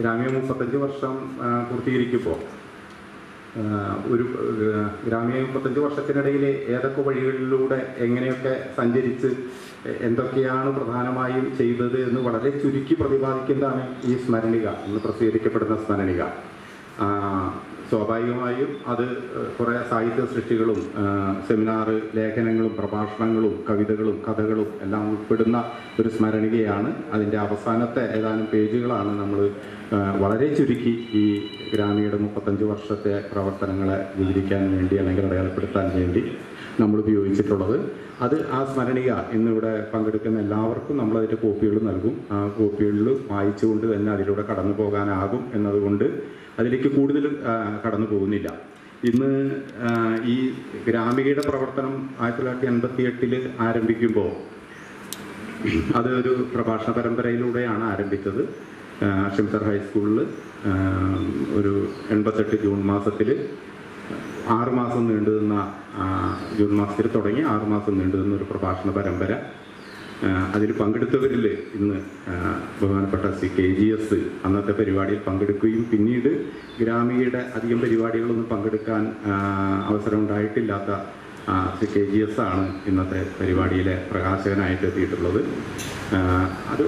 ഗ്രാമീയ മുപ്പത്തഞ്ച് വർഷം പൂർത്തീകരിക്കുമ്പോൾ ഒരു ഗ്രാമീണ മുപ്പത്തഞ്ച് വർഷത്തിനിടയിൽ ഏതൊക്കെ വഴികളിലൂടെ എങ്ങനെയൊക്കെ സഞ്ചരിച്ച് എന്തൊക്കെയാണ് പ്രധാനമായും ചെയ്തത് എന്ന് വളരെ ചുരുക്കി പ്രതിപാദിക്കുന്നതാണ് ഈ സ്മരണിക ഇന്ന് പ്രസിദ്ധീകരിക്കപ്പെടുന്ന സ്മരണിക. സ്വാഭാവികമായും അത് കുറേ സാഹിത്യ സൃഷ്ടികളും സെമിനാറ് ലേഖനങ്ങളും പ്രഭാഷണങ്ങളും കവിതകളും കഥകളും എല്ലാം ഉൾപ്പെടുന്ന ഒരു സ്മരണികയാണ്. അതിന്റെ അവസാനത്തെ ഏതാനും പേജുകളാണ് നമ്മൾ വളരെ ചുരുക്കി ഈ ഗ്രാമീണ മുപ്പത്തഞ്ച് വർഷത്തെ പ്രവർത്തനങ്ങളെ വിവരിക്കാൻ വേണ്ടി അല്ലെങ്കിൽ അടയാളപ്പെടുത്താൻ വേണ്ടി നമ്മൾ ഉപയോഗിച്ചിട്ടുള്ളത്. അത് ആ സ്മരണീയ ഇന്നിവിടെ പങ്കെടുക്കുന്ന എല്ലാവർക്കും നമ്മൾ അതിന്റെ കോപ്പികൾ നൽകും. ആ കോപ്പികളിൽ വായിച്ചുകൊണ്ട് തന്നെ അതിലൂടെ കടന്നു പോകാനാകും എന്നതുകൊണ്ട് അതിലേക്ക് കൂടുതൽ കടന്നു പോകുന്നില്ല. ഇന്ന് ഈ ഗ്രാമികയുടെ പ്രവർത്തനം ആയിരത്തി തൊള്ളായിരത്തി എൺപത്തി എട്ടിൽ ആരംഭിക്കുമ്പോൾ അത് ഒരു പ്രഭാഷണ പരമ്പരയിലൂടെയാണ് ആരംഭിച്ചത്. ഷിംസർ ഹൈസ്കൂളിൽ ഒരു എൺപത്തെട്ട് ജൂൺ മാസത്തിൽ ആറ് മാസം നീണ്ടു നിന്ന ജൂൺ മാസത്തിൽ തുടങ്ങി ആറുമാസം നീണ്ടു നിന്ന ഒരു പ്രഭാഷണ പരമ്പര. അതിൽ പങ്കെടുത്തവരിൽ ഇന്ന് ബഹുമാനപ്പെട്ട സി കെ ജി എസ് അന്നത്തെ പരിപാടിയിൽ പങ്കെടുക്കുകയും പിന്നീട് ഗ്രാമികയുടെ അധികം പരിപാടികളൊന്നും പങ്കെടുക്കാൻ അവസരം ഉണ്ടായിട്ടില്ലാത്ത സി കെ ജി എസ് ആണ് ഇന്നത്തെ പരിപാടിയിലെ പ്രകാശകനായിട്ട് എത്തിയിട്ടുള്ളത്. അത്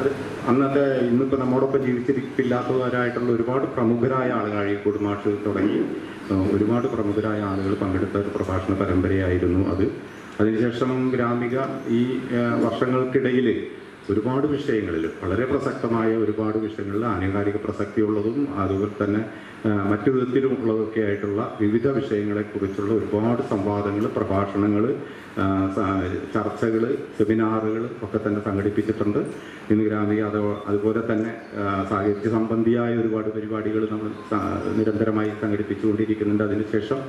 അത് അന്നത്തെ ഇന്നിപ്പോൾ നമ്മോടൊപ്പം ജീവിച്ചിരിപ്പില്ലാത്തവരായിട്ടുള്ള ഒരുപാട് പ്രമുഖരായ ആളുകൾ അഴീക്കോട് തുടങ്ങി. ഒരുപാട് പ്രമുഖരായ ആളുകൾ പങ്കെടുത്ത ഒരു പ്രഭാഷണ പരമ്പരയായിരുന്നു അത്. അതിനുശേഷം ഗ്രാമിക ഈ വർഷങ്ങൾക്കിടയിൽ ഒരുപാട് വിഷയങ്ങളിൽ വളരെ പ്രസക്തമായ ഒരുപാട് വിഷയങ്ങളിൽ ആനുകാലിക പ്രസക്തിയുള്ളതും അതുപോലെ തന്നെ മറ്റു വിധത്തിലുമുള്ളതൊക്കെ ആയിട്ടുള്ള വിവിധ വിഷയങ്ങളെക്കുറിച്ചുള്ള ഒരുപാട് സംവാദങ്ങൾ പ്രഭാഷണങ്ങൾ ചർച്ചകൾ സെമിനാറുകൾ ഒക്കെ തന്നെ സംഘടിപ്പിച്ചിട്ടുണ്ട്. ഇന്ന് ഗ്രാമിക അത് അതുപോലെ തന്നെ സാഹിത്യ സംബന്ധിയായ ഒരുപാട് പരിപാടികൾ നമ്മൾ നിരന്തരമായി സംഘടിപ്പിച്ചുകൊണ്ടിരിക്കുന്നുണ്ട്. അതിനുശേഷം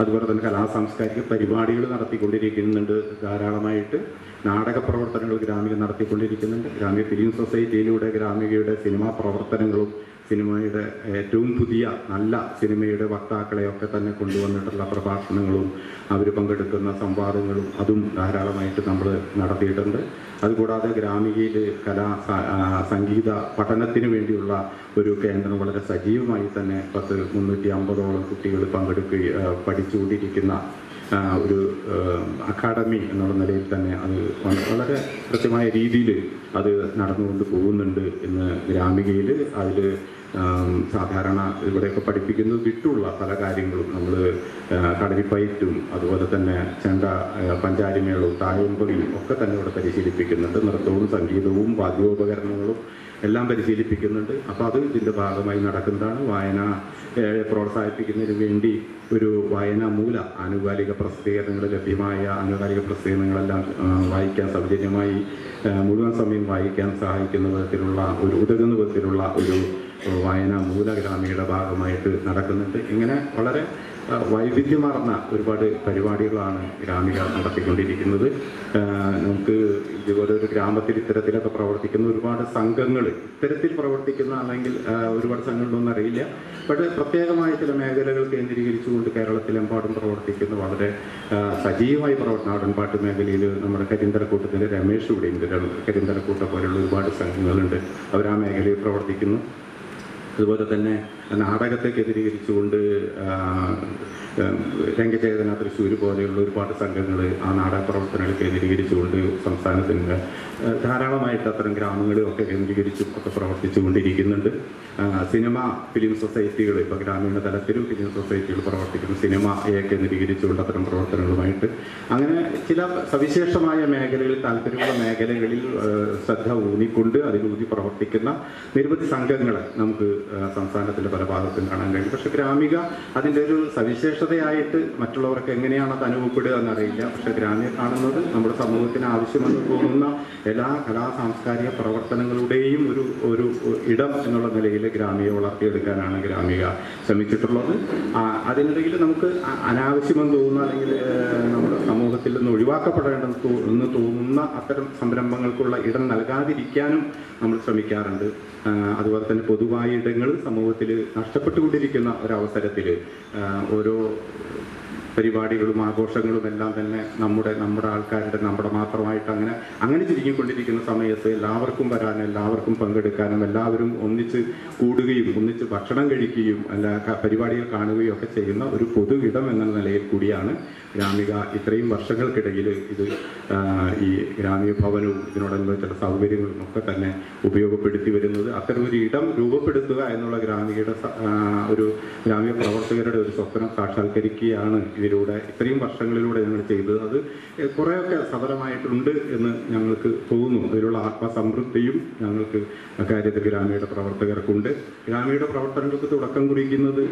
അതുപോലെ തന്നെ കലാ സാംസ്കാരിക പരിപാടികൾ നടത്തിക്കൊണ്ടിരിക്കുന്നുണ്ട് ധാരാളമായിട്ട്. നാടക പ്രവർത്തനങ്ങൾ ഗ്രാമിക നടത്തിക്കൊണ്ടിരിക്കുന്നുണ്ട്. ഗ്രാമിക ഫിലിം സൊസൈറ്റിയിലൂടെ ഗ്രാമികയുടെ സിനിമാ പ്രവർത്തനങ്ങളും സിനിമയുടെ ഏറ്റവും പുതിയ നല്ല സിനിമയുടെ വക്താക്കളെയൊക്കെ തന്നെ കൊണ്ടുവന്നിട്ടുള്ള പ്രഭാഷണങ്ങളും അവർ പങ്കെടുക്കുന്ന സംവാദങ്ങളും അതും ധാരാളമായിട്ട് നമ്മൾ നടത്തിയിട്ടുണ്ട്. അതുകൂടാതെ ഗ്രാമികയിൽ കലാ സംഗീത പഠനത്തിന് വേണ്ടിയുള്ള ഒരു കേന്ദ്രം വളരെ സജീവമായി തന്നെ പത്ത് മുന്നൂറ്റി അമ്പതോളം കുട്ടികൾ പങ്കെടുക്കുകയും പഠിച്ചുകൊണ്ടിരിക്കുന്ന ഒരു അക്കാഡമി എന്നുള്ള നിലയിൽ തന്നെ അത് വളരെ കൃത്യമായ രീതിയിൽ അത് നടന്നുകൊണ്ട് പോകുന്നുണ്ട് എന്ന് ഗ്രാമികയിൽ അതിൽ സാധാരണ ഇവിടെയൊക്കെ പഠിപ്പിക്കുന്നത് വിട്ടുള്ള പല കാര്യങ്ങളും നമ്മൾ കടലിപ്പയറ്റും അതുപോലെ തന്നെ ചെണ്ട പഞ്ചാരിമേളവും തായമ്പകയും ഒക്കെ തന്നെ ഇവിടെ പരിശീലിപ്പിക്കുന്നുണ്ട്. നൃത്തവും സംഗീതവും വാദ്യോപകരണങ്ങളും എല്ലാം പരിശീലിപ്പിക്കുന്നുണ്ട്. അപ്പോൾ അത് ഇതിന്റെ ഭാഗമായി നടക്കുന്നതാണ്. വായന പ്രോത്സാഹിപ്പിക്കുന്നതിന് വേണ്ടി ഒരു വായന മൂല ആനുകാലിക പ്രസിദ്ധീകരണങ്ങൾ ലഭ്യമായ ആനുകാലിക പ്രസിദ്ധീകരണങ്ങളെല്ലാം വായിക്കാൻ സൗജന്യമായി മുഴുവൻ സമയം വായിക്കാൻ സഹായിക്കുന്ന വിധത്തിലുള്ള ഒരു ഉതകുന്ന വിധത്തിലുള്ള ഒരു വായനാ മൂല ഗ്രാമീണ ഭാഗമായിട്ട് നടക്കുന്നുണ്ട്. ഇങ്ങനെ വളരെ വൈവിധ്യമാർന്ന ഒരുപാട് പരിപാടികളാണ് ഗ്രാമിക നടത്തിക്കൊണ്ടിരിക്കുന്നത്. നമുക്ക് ഇതുപോലെ ഒരു ഗ്രാമത്തിൽ ഇത്തരത്തിലൊക്കെ പ്രവർത്തിക്കുന്ന ഒരുപാട് സംഘങ്ങൾ ഇത്തരത്തിൽ പ്രവർത്തിക്കുന്ന അല്ലെങ്കിൽ ഒരുപാട് സംഘങ്ങളൊന്നും അറിയില്ല. പക്ഷേ പ്രത്യേകമായ ചില മേഖലകൾ കേന്ദ്രീകരിച്ചുകൊണ്ട് കേരളത്തിലെമ്പാടും പ്രവർത്തിക്കുന്ന വളരെ സജീവമായി പ്രവർത്തന നാടൻപാട്ട് മേഖലയിൽ നമ്മുടെ കരിന്തലക്കൂട്ടത്തിന്റെ രമേശ് ഇവിടെ ഉണ്ട് കരിന്തലക്കൂട്ട പോലെയുള്ള ഒരുപാട് സംഘങ്ങളുണ്ട്. അവർ ആ മേഖലയിൽ പ്രവർത്തിക്കുന്നു. അതുപോലെ തന്നെ നാടകത്തെ കേന്ദ്രീകരിച്ചുകൊണ്ട് രംഗചേതന തൃശ്ശൂർ പോലെയുള്ള ഒരുപാട് സംഘങ്ങൾ ആ നാടക പ്രവർത്തനങ്ങൾ കേന്ദ്രീകരിച്ചുകൊണ്ട് സംസ്ഥാനത്തിന്റെ ധാരാളമായിട്ട് അത്തരം ഗ്രാമങ്ങളെയൊക്കെ കേന്ദ്രീകരിച്ചും ഒക്കെ പ്രവർത്തിച്ചു കൊണ്ടിരിക്കുന്നുണ്ട് സിനിമ ഫിലിം സൊസൈറ്റികൾ ഇപ്പോൾ ഗ്രാമീണ തലത്തിലും ഫിലിം സൊസൈറ്റികൾ പ്രവർത്തിക്കുന്നു. സിനിമ സിനിമയെ കേന്ദ്രീകരിച്ചുകൊണ്ട് അത്തരം പ്രവർത്തനങ്ങളുമായിട്ട്. അങ്ങനെ ചില സവിശേഷമായ മേഖലകളിൽ താല്പര്യമുള്ള മേഖലകളിൽ ശ്രദ്ധ ഊന്നിക്കൊണ്ട് അതിലൂന്നി പ്രവർത്തിക്കുന്ന നിരവധി സംഘങ്ങളെ നമുക്ക് സംസ്ഥാനത്തിന്റെ പല ഭാഗത്തും കാണാൻ കഴിയും. പക്ഷേ ഗ്രാമിക അതിന്റെ ഒരു സവിശേഷതയായിട്ട് മറ്റുള്ളവർക്ക് എങ്ങനെയാണ് അത് അനുഭവപ്പെടുക എന്നറിയില്ല. പക്ഷേ ഗ്രാമീണ കാണുന്നത് നമ്മുടെ സമൂഹത്തിന് ആവശ്യമെന്ന് തോന്നുന്ന എല്ലാ കലാ സാംസ്കാരിക പ്രവർത്തനങ്ങളുടെയും ഒരു ഒരു ഇടം എന്നുള്ള നിലയിൽ ഗ്രാമിക വളർത്തിയെടുക്കാനാണ് ഗ്രാമിക ശ്രമിച്ചിട്ടുള്ളത്. അതിനിടയിൽ നമുക്ക് അനാവശ്യമെന്ന് തോന്നുന്ന അല്ലെങ്കിൽ നമ്മുടെ സമൂഹത്തിൽ നിന്ന് ഒഴിവാക്കപ്പെടേണ്ടെന്ന് എന്ന് തോന്നുന്ന അത്തരം സംരംഭങ്ങൾക്കുള്ള ഇടം നൽകാതിരിക്കാനും നമ്മൾ ശ്രമിക്കാറുണ്ട്. അതുപോലെ തന്നെ പൊതുവായ ഇടങ്ങൾ സമൂഹത്തിൽ നഷ്ടപ്പെട്ടുകൊണ്ടിരിക്കുന്ന ഒരവസരത്തിൽ ഓരോ പരിപാടികളും ആഘോഷങ്ങളും എല്ലാം തന്നെ നമ്മുടെ നമ്മുടെ ആൾക്കാരുടെ നമ്മുടെ മാത്രമായിട്ട് അങ്ങനെ അങ്ങനെ ചുരുങ്ങിക്കൊണ്ടിരിക്കുന്ന സമയത്ത് എല്ലാവർക്കും വരാനും എല്ലാവർക്കും പങ്കെടുക്കാനും എല്ലാവരും ഒന്നിച്ച് കൂടുകയും ഒന്നിച്ച് ഭക്ഷണം കഴിക്കുകയും അല്ല പരിപാടികൾ കാണുകയും ഒക്കെ ചെയ്യുന്ന ഒരു പൊതു ഇടം എന്ന നിലയിൽ കൂടിയാണ് ഗ്രാമിക ഇത്രയും വർഷങ്ങൾക്കിടയിൽ ഇത് ഈ ഗ്രാമീണ ഭവനവും ഇതിനോടനുബന്ധിച്ചുള്ള സൗകര്യങ്ങളും ഒക്കെ തന്നെ ഉപയോഗപ്പെടുത്തി വരുന്നത് അത്തരമൊരു ഇടം രൂപപ്പെടുത്തുക എന്നുള്ള ഗ്രാമികയുടെ ഒരു ഗ്രാമീണ പ്രവർത്തകരുടെ ഒരു സ്വപ്നം സാക്ഷാത്കരിക്കുകയാണ് ഇതിലൂടെ ഇത്രയും വർഷങ്ങളിലൂടെ ഞങ്ങൾ ചെയ്തത്. അത് കുറേയൊക്കെ സഫലമായിട്ടുണ്ട് എന്ന് ഞങ്ങൾക്ക് തോന്നുന്നു. അതിലുള്ള ആത്മസംതൃപ്തിയും ഞങ്ങൾക്ക് അക്കാര്യത്തിൽ ഗ്രാമീണ പ്രവർത്തകർക്കുണ്ട്. ഗ്രാമീണ പ്രവർത്തനങ്ങൾക്ക് തുടക്കം കുറിക്കുന്നത്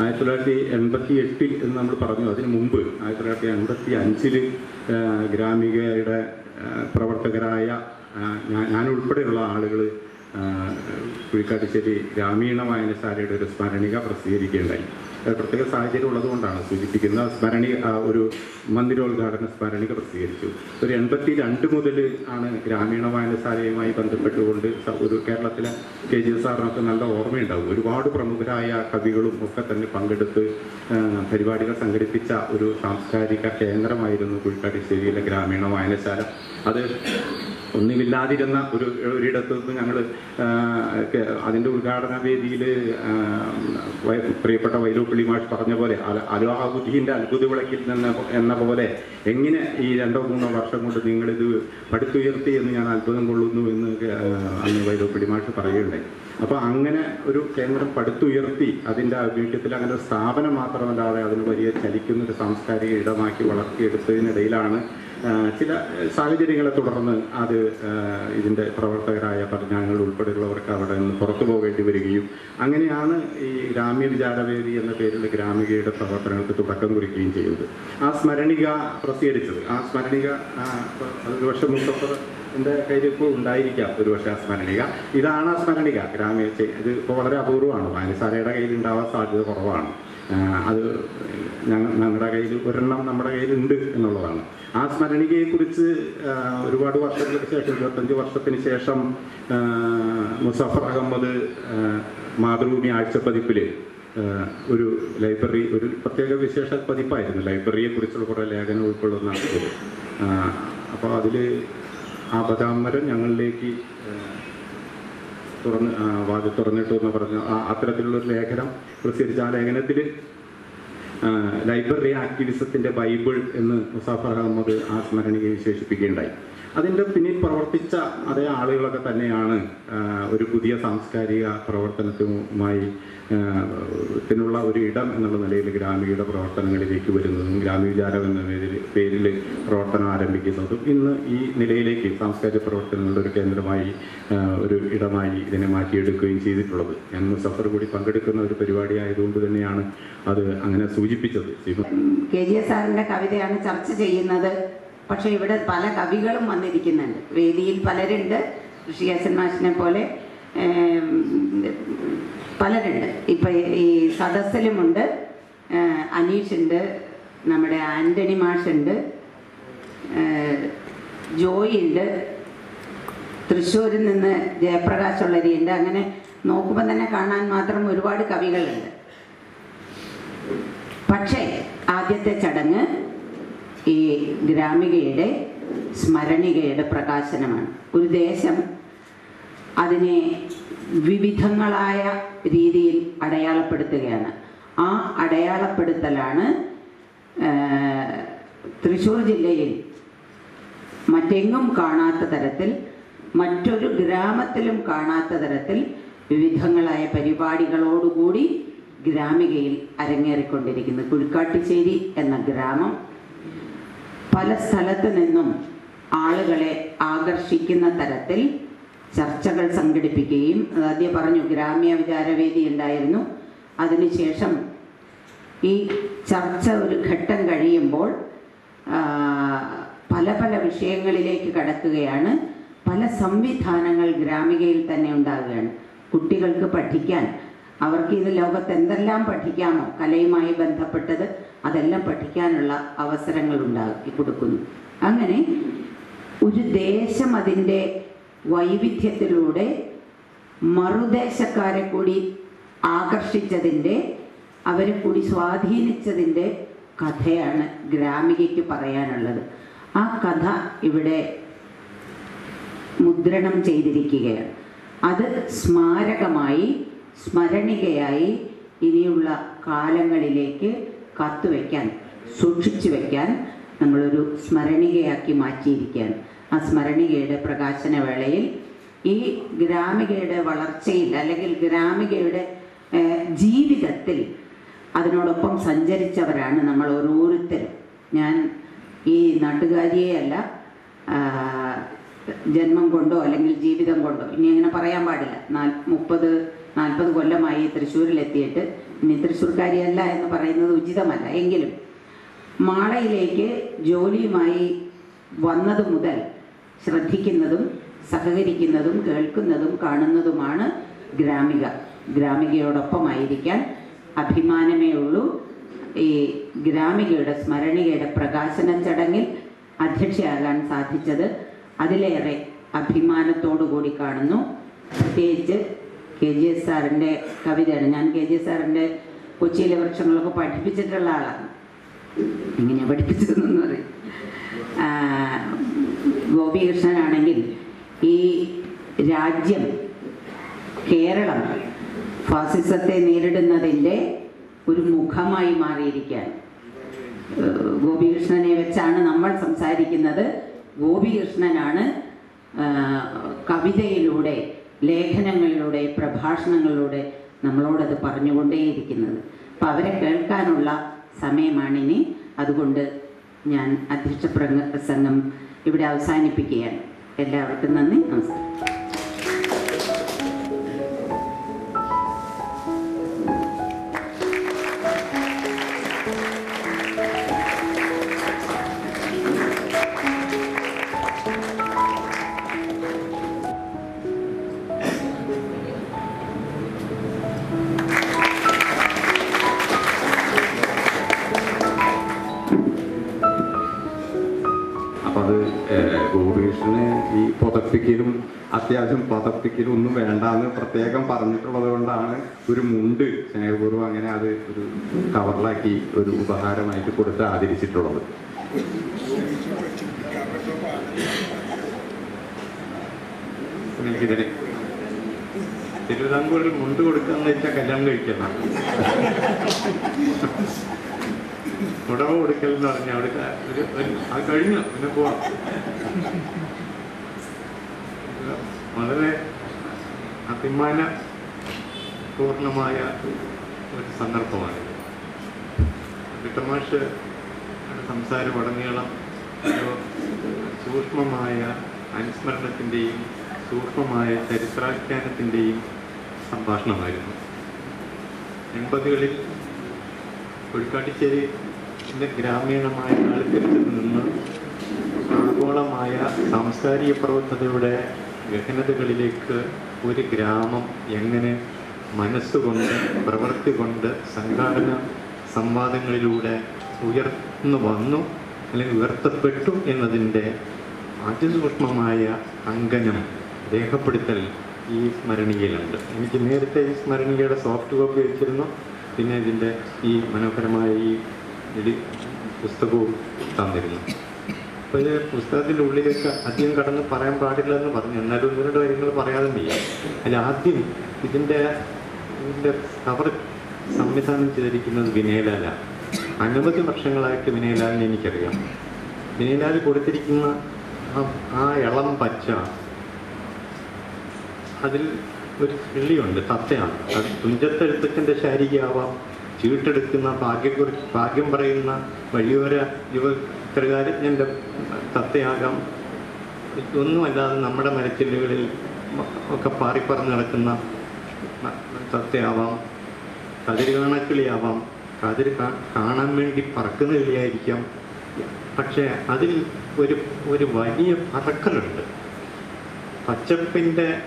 ആയിരത്തി തൊള്ളായിരത്തി എൺപത്തി എട്ടിൽ എന്ന് നമ്മൾ പറഞ്ഞു. അതിന് മുമ്പ് ആയിരത്തി തൊള്ളായിരത്തി എൺപത്തി അഞ്ചിൽ ഗ്രാമികയുടെ പ്രവർത്തകരായ ഞാൻ ഉൾപ്പെടെയുള്ള ആളുകൾ കുഴിക്കാട്ടുശ്ശേരി ഗ്രാമീണ വായനശാലയുടെ ഒരു സ്മരണിക പ്രസിദ്ധീകരിക്കുകയുണ്ടായി. പ്രത്യേക സാഹചര്യം ഉള്ളതുകൊണ്ടാണ് സൂചിപ്പിക്കുന്ന സ്മരണി ഒരു മന്ദിരോദ്ഘാടന സ്മരണിക പ്രസിദ്ധീകരിച്ചു. ഒരു എൺപത്തി രണ്ട് മുതൽ ആണ് ഗ്രാമീണ വായനശാലയുമായി ബന്ധപ്പെട്ടുകൊണ്ട് ഒരു കേരളത്തിലെ കെ ജി സാറിനൊക്കെ നല്ല ഓർമ്മയുണ്ടാവും. ഒരുപാട് പ്രമുഖരായ കവികളും ഒക്കെ തന്നെ പങ്കെടുത്ത് പരിപാടികൾ സംഘടിപ്പിച്ച ഒരു സാംസ്കാരിക കേന്ദ്രമായിരുന്നു കുഴിക്കാട്ടുശ്ശേരിയിലെ ഗ്രാമീണ വായനശാല. അത് ഒന്നുമില്ലാതിരുന്ന ഒരു ഒരിടത്ത് നിന്ന് ഞങ്ങൾ അതിന്റെ ഉദ്ഘാടന വേദിയിൽ പ്രിയപ്പെട്ട വൈലോപ്പിള്ളി മാഷ് പറഞ്ഞ പോലെ അല- അലോഹാബുദ്ദീന്റെ അത്ഭുത വിളക്കിൽ നിന്ന് എന്ന പോലെ എങ്ങനെ ഈ രണ്ടോ മൂന്നോ വർഷം കൊണ്ട് നിങ്ങളിത് പടുത്തുയർത്തി എന്ന് ഞാൻ അത്ഭുതം കൊള്ളുന്നു എന്ന് അന്ന് വൈലോപ്പിള്ളി മാഷ് പറയുകയുണ്ടായി. അപ്പോൾ അങ്ങനെ ഒരു കേന്ദ്രം പടുത്തുയർത്തി അതിന്റെ ആഭിമുഖ്യത്തിൽ അങ്ങനെ ഒരു സ്ഥാപനം മാത്രമല്ലാതെ അതിന് വലിയ ചലിക്കുന്ന ഒരു സാംസ്കാരിക ഇടമാക്കി വളർത്തിയെടുത്തതിനിടയിലാണ് ചില സാഹചര്യങ്ങളെ തുടർന്ന് അത് ഇതിന്റെ പ്രവർത്തകരായ പഠനങ്ങൾ ഉൾപ്പെടെയുള്ളവർക്ക് അവിടെ നിന്ന് പുറത്തു പോകേണ്ടി വരികയും അങ്ങനെയാണ് ഈ ഗ്രാമ്യ വിചാരവേദി എന്ന പേരിൽ ഗ്രാമികയുടെ പ്രവർത്തനങ്ങൾക്ക് തുടക്കം കുറിക്കുകയും ചെയ്യുന്നത്. ആ സ്മരണിക പ്രസിദ്ധീകരിച്ചത് ആ സ്മരണിക ഒരുപക്ഷെ മുമ്പ് എന്റെ കയ്യിൽ ഇപ്പോൾ ഉണ്ടായിരിക്കാം ഒരുപക്ഷെ ആ സ്മരണിക. ഇതാണ് ആ സ്മരണിക. ഗ്രാമ്യ ഇത് ഇപ്പോൾ വളരെ അപൂർവമാണ്. വായനശാലയുടെ കയ്യിൽ ഉണ്ടാവാൻ സാധ്യത കുറവാണ്. അത് ഞങ്ങളുടെ കയ്യിൽ ഒരെണ്ണം നമ്മുടെ കയ്യിൽ ഉണ്ട് എന്നുള്ളതാണ്. ആ സ്മരണികയെക്കുറിച്ച് ഒരുപാട് വർഷങ്ങൾക്ക് ശേഷം ഇരുപത്തഞ്ച് വർഷത്തിന് ശേഷം മുസഫർ അഹമ്മദ് മാതൃഭൂമി ആഴ്ചപ്പതിപ്പിൽ ഒരു ലൈബ്രറി ഒരു പ്രത്യേക വിശേഷ പതിപ്പായിരുന്നു. ലൈബ്രറിയെ കുറിച്ചുള്ള കുറേ ലേഖനം ഉൾക്കൊള്ളുന്ന അപ്പോൾ അതിൽ ആ ബദാമരം ഞങ്ങളിലേക്ക് തുറന്ന് വാതി തുറന്നിട്ടു എന്ന് പറഞ്ഞു. ആ അത്തരത്തിലുള്ളൊരു ലേഖനം പ്രസിദ്ധീകരിച്ച ആ ലേഖനത്തിൽ ലൈബ്രറി ആക്ടിവിസത്തിന്റെ ബൈബിൾ എന്ന് മുസാഫർ അഹമ്മദ് ആ സ്മരണികയെ വിശേഷിപ്പിക്കുകയുണ്ടായി. അതിന്റെ പിന്നിൽ പ്രവർത്തിച്ച അതേ ആളുകളൊക്കെ തന്നെയാണ് ഒരു പുതിയ സാംസ്കാരിക പ്രവർത്തനത്തിനുമായി ത്തിനുള്ള ഒരു ഇടം എന്നുള്ള നിലയിൽ ഗ്രാമീണ പ്രവർത്തനങ്ങളിലേക്ക് വരുന്നതും ഗ്രാമീചാരം എന്ന പേരിൽ പേരിൽ പ്രവർത്തനം ആരംഭിക്കുന്നതും ഇന്ന് ഈ നിലയിലേക്ക് സാംസ്കാരിക പ്രവർത്തനങ്ങളുടെ ഒരു കേന്ദ്രമായി ഒരു ഇടമായി ഇതിനെ മാറ്റിയെടുക്കുകയും ചെയ്തിട്ടുള്ളത്. ഞാൻ സഫർ കൂടി പങ്കെടുക്കുന്ന ഒരു പരിപാടി ആയതുകൊണ്ട് തന്നെയാണ് അത് അങ്ങനെ സൂചിപ്പിച്ചത്. കെ ജി എസ് സാറിന്റെ കവിതയാണ് ചർച്ച ചെയ്യുന്നത്. പക്ഷേ ഇവിടെ പല കവികളും വന്നിരിക്കുന്നുണ്ട്. വേദിയിൽ പലരുണ്ട്. ഋഷികേശൻ മാഷിനെ പോലെ പലരുണ്ട്. ഇപ്പം ഈ സദസ്സിലുമുണ്ട്. അനീഷ് അനീഷുണ്ട്. നമ്മുടെ ആന്റണി മാഷുണ്ട്. ജോയി ഉണ്ട് തൃശ്ശൂരിൽ നിന്ന് ജയപ്രകാശ് ഉള്ളരിയുണ്ട്. അങ്ങനെ നോക്കുമ്പോൾ തന്നെ കാണാൻ മാത്രം ഒരുപാട് കവികളുണ്ട്. പക്ഷേ ആദ്യത്തെ ചടങ്ങ് ഈ ഗ്രാമികയുടെ സ്മരണികയുടെ പ്രകാശനമാണ്. ഒരു ദേശം അതിനെ വിവിധങ്ങളായ രീതിയിൽ അടയാളപ്പെടുത്തുകയാണ്. ആ അടയാളപ്പെടുത്തലാണ് തൃശ്ശൂർ ജില്ലയിൽ മറ്റെങ്ങും കാണാത്ത തരത്തിൽ മറ്റൊരു ഗ്രാമത്തിലും കാണാത്ത തരത്തിൽ വിവിധങ്ങളായ പരിപാടികളോടുകൂടി ഗ്രാമികയിൽ അരങ്ങേറിക്കൊണ്ടിരിക്കുന്നു. കുഴിക്കാട്ടിശ്ശേരി എന്ന ഗ്രാമം പല സ്ഥലത്ത് നിന്നും ആളുകളെ ആകർഷിക്കുന്ന തരത്തിൽ ചർച്ചകൾ സംഘടിപ്പിക്കുകയും ആദ്യം പറഞ്ഞു ഗ്രാമ്യ വിചാരവേദി ഉണ്ടായിരുന്നു അതിനുശേഷം ഈ ചർച്ച ഒരു ഘട്ടം കഴിയുമ്പോൾ പല പല വിഷയങ്ങളിലേക്ക് കടക്കുകയാണ്. പല സംവിധാനങ്ങൾ ഗ്രാമികയിൽ തന്നെ ഉണ്ടാകുകയാണ് കുട്ടികൾക്ക് പഠിക്കാൻ അവർക്ക് ഇത് ലോകത്ത് എന്തെല്ലാം പഠിക്കാമോ കലയുമായി ബന്ധപ്പെട്ടത് അതെല്ലാം പഠിക്കാനുള്ള അവസരങ്ങൾ ഉണ്ടാക്കി കൊടുക്കുന്നു. അങ്ങനെ ഒരു ദേശം അതിന്റെ വൈവിധ്യത്തിലൂടെ മറുദേശക്കാരെ കൂടി ആകർഷിച്ചതിന്റെ അവരെ കൂടി സ്വാധീനിച്ചതിന്റെ കഥയാണ് ഗ്രാമികയ്ക്ക് പറയാനുള്ളത്. ആ കഥ ഇവിടെ മുദ്രണം ചെയ്തിരിക്കുകയാണ്. അത് സ്മാരകമായി സ്മരണികയായി ഇനിയുള്ള കാലങ്ങളിലേക്ക് കാത്തുവെക്കാൻ സൂക്ഷിച്ചു വെക്കാൻ നമ്മളൊരു സ്മരണികയാക്കി മാറ്റിയിരിക്കുകയാണ് ആ സ്മരണികയുടെ പ്രകാശന വേളയിൽ ഈ ഗ്രാമികയുടെ വളർച്ചയിൽ അല്ലെങ്കിൽ ഗ്രാമികയുടെ ജീവിതത്തിൽ അതിനോടൊപ്പം സഞ്ചരിച്ചവരാണ് നമ്മൾ ഓരോരുത്തരും. ഞാൻ ഈ നാട്ടുകാരിയെ അല്ല ജന്മം കൊണ്ടോ അല്ലെങ്കിൽ ജീവിതം കൊണ്ടോ ഇനി അങ്ങനെ പറയാൻ പാടില്ല. നാൽ മുപ്പത് നാൽപ്പത് കൊല്ലമായി തൃശ്ശൂരിലെത്തിയിട്ട്. ഇനി തൃശ്ശൂർക്കാരിയല്ല എന്ന് പറയുന്നത് ഉചിതമല്ല. എങ്കിലും മാളയിലേക്ക് ജോലിയുമായി വന്നതു മുതൽ ശ്രദ്ധിക്കുന്നതും സഹകരിക്കുന്നതും കേൾക്കുന്നതും കാണുന്നതുമാണ് ഗ്രാമിക. ഗ്രാമികയോടൊപ്പമായിരിക്കാൻ അഭിമാനമേ ഉള്ളൂ. ഈ ഗ്രാമികയുടെ സ്മരണികയുടെ പ്രകാശന ചടങ്ങിൽ അധ്യക്ഷയാകാൻ സാധിച്ചത് അതിലേറെ അഭിമാനത്തോടു കൂടി കാണുന്നു. പ്രത്യേകിച്ച് കെ ജി എസ് സാറിന്റെ കവിതയാണ്. ഞാൻ കെ ജി എസ് സാറിന്റെ കൊച്ചിയിലെ വൃക്ഷങ്ങളൊക്കെ പഠിപ്പിച്ചിട്ടുള്ള ആളാണ്. എങ്ങനെയാണ് പഠിപ്പിച്ചതെന്ന് പറയും. ഗോപികൃഷ്ണനാണെങ്കിൽ ഈ രാജ്യം കേരളം ഫാസിസത്തെ നേരിടുന്നതിന്റെ ഒരു മുഖമായി മാറിയിരിക്കുകയാണ്. ഗോപികൃഷ്ണനെ വെച്ചാണ് നമ്മൾ സംസാരിക്കുന്നത്. ഗോപികൃഷ്ണനാണ് കവിതയിലൂടെ ലേഖനങ്ങളിലൂടെ പ്രഭാഷണങ്ങളിലൂടെ നമ്മളോടത് പറഞ്ഞുകൊണ്ടേയിരിക്കുന്നത്. അപ്പം അവരെ കേൾക്കാനുള്ള സമയമാണിനി അതുകൊണ്ട് ഞാൻ അധ്യക്ഷ പ്രസംഗം ഇവിടെ അവസാനിപ്പിക്കുകയാണ്. എല്ലാവർക്കും നന്ദി നമസ്കാരം. പറഞ്ഞിട്ടുള്ളത് കൊണ്ടാണ് ഒരു മുണ്ട് സ്നേഹപൂർവം അങ്ങനെ അത് ഒരു കവറിലാക്കി ഒരു ഉപഹാരമായിട്ട് കൊടുത്ത് ആദരിച്ചിട്ടുള്ളത്. എനിക്കിതിന് തിരുവിതാംകൂറിൽ മുണ്ട് കൊടുക്കാന്ന് വെച്ചാൽ കല്യാണം കഴിക്കണം ഉടവ കൊടുക്കൽ എന്ന് പറഞ്ഞാൽ അവിടെ ഒരു- അത് കഴിഞ്ഞു പിന്നെ പോവാം. വളരെ അഭിമാന പൂർണമായ ഒരു സന്ദർഭമാണ്. വിട്ടമാഷ് സംസാരം ഉടനീളം ഒരു സൂക്ഷ്മമായ അനുസ്മരണത്തിന്റെയും സൂക്ഷ്മമായ ചരിത്രാഖ്യാനത്തിന്റെയും സംഭാഷണമായിരുന്നു. എൺപതുകളിൽ കൊഴിക്കാട്ടിച്ചേരി ഗ്രാമീണമായ താല്പര്യത്തിൽ നിന്ന് ആഗോളമായ സാംസ്കാരിക പ്രവർത്തനയുടെ ഗഹനതകളിലേക്ക് ഒരു ഗ്രാമം എങ്ങനെ മനസ്സുകൊണ്ട് പ്രവൃത്തി കൊണ്ട് സംഘാടന സംവാദങ്ങളിലൂടെ ഉയർന്നു വന്നു അല്ലെങ്കിൽ ഉയർത്തപ്പെട്ടു എന്നതിന്റെ അതിസൂക്ഷ്മമായ അങ്കനം രേഖപ്പെടുത്തൽ ഈ സ്മരണികയിലുണ്ട്. എനിക്ക് നേരത്തെ ഈ സ്മരണികയുടെ സോഫ്റ്റ് കോപ്പി വെച്ചിരുന്നു. പിന്നെ ഇതിന്റെ ഈ മനോഹരമായ ഈ പുസ്തകവും തന്നിരുന്നു. ഇത് പുസ്തകത്തിന്റെ ഉള്ളിലേക്ക് അധികം കടന്ന് പറയാൻ പാടില്ല എന്ന് പറഞ്ഞു. എന്നാലും ഒന്ന് രണ്ട് കാര്യങ്ങൾ പറയാതെ വയ്യ അതിൽ ആദ്യം ഇതിന്റെ ഇതിന്റെ കവർ സംവിധാനം ചെയ്തിരിക്കുന്നത് വിനയലാല. അനവധി വർഷങ്ങളായിട്ട് വിനയലാലിനെ എനിക്കറിയാം. വിനയലാൽ കൊടുത്തിരിക്കുന്ന ആ- ഇളം പച്ച അതിൽ ഒരു കിള്ളിയുണ്ട് തത്തയാണ്. അത് തുഞ്ചത്തെഴുത്തച്ഛന്റെ ശാരീരികമാവാം ചീട്ടെടുക്കുന്ന ഭാഗ്യക്കുറിച്ച് ഭാഗ്യം പറയുന്ന വഴിയോര യുവത്രകാരജ്ഞന്റെ തത്തയാകാം. ഒന്നുമല്ലാതെ നമ്മുടെ മരച്ചില്ലുകളിൽ ഒക്കെ പാറിപ്പറന്ന് നടക്കുന്ന തത്തയാവാം. കതിര് കാണക്കിളിയാവാം. കതിര് കാണാൻ വേണ്ടി പറക്കുന്ന കിളിയായിരിക്കാം. പക്ഷേ അതിൽ ഒരു ഒരു വലിയ പറക്കലുണ്ട്. പച്ചപ്പിന്റെ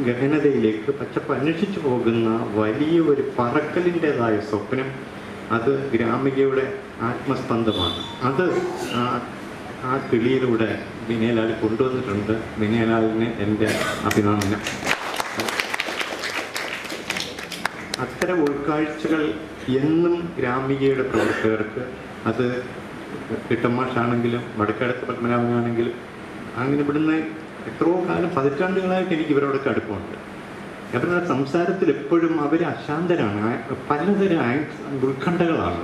ഗഹനതയിലേക്ക് പച്ചപ്പ് അന്വേഷിച്ചു പോകുന്ന വലിയ ഒരു പറക്കലിന്റെതായ സ്വപ്നം അത് ഗ്രാമികയുടെ ആത്മസ്പന്ദമാണ് അത് ആ കിളിയിലൂടെ വിനയലാൽ കൊണ്ടുവന്നിട്ടുണ്ട്. വിനയലാലിന് എന്റെ അഭിനന്ദനം. അത്തരം ഉൾക്കാഴ്ചകൾ എന്നും ഗ്രാമികയുടെ പ്രവർത്തകർക്ക് അത് കിട്ടമാഷാണെങ്കിലും വടക്കടത്ത് പത്മനാഭനാണെങ്കിലും അങ്ങനെ ഇവിടുന്ന് എത്രയോ കാലം പതിറ്റാണ്ടുകളായിട്ട് എനിക്ക് ഇവരോടൊക്കെ അടുപ്പമുണ്ട്. അവരുടെ സംസാരത്തിൽ എപ്പോഴും അവർ അശാന്തരാണ്. പലതരം ഉത്കണ്ഠകളാണ്.